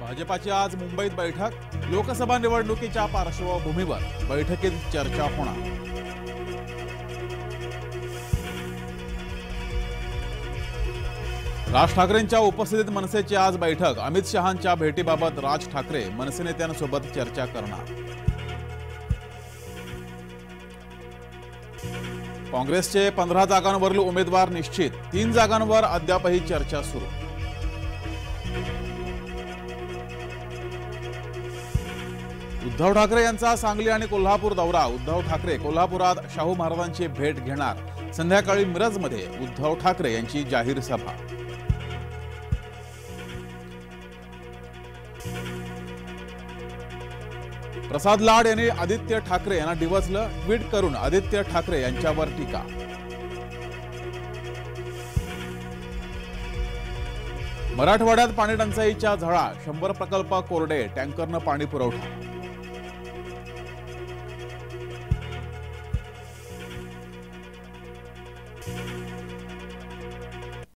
भाजपाची आज मुंबईत बैठक. लोकसभा निवडणुकीच्या पार्श्वभूमीवर बैठकीत चर्चा होणार. राज ठाकरेंच्या उपस्थितीत मनसेची आज बैठक. अमित शहांच्या भेटीबाबत राज ठाकरे मनसे नेत्यांसोबत चर्चा करणार. काँग्रेसचे पंधरा जागांवरील उमेदवार निश्चित. तीन जागांवर अद्यापही चर्चा सुरू. उद्धव ठाकरे यांचा सांगली आणि कोल्हापूर दौरा. उद्धव ठाकरे कोल्हापुरात शाहू महाराजांची भेट घेणार. संध्याकाळी मिरजमध्ये उद्धव ठाकरे यांची जाहीर सभा. प्रसाद लाड यांनी आदित्य ठाकरे यांना डिवचलं. ट्विट करून आदित्य ठाकरे यांच्यावर टीका. मराठवाड्यात पाणी टंचाईच्या झळा. शंभर प्रकल्प कोरडे. टँकरनं पाणी पुरवठा.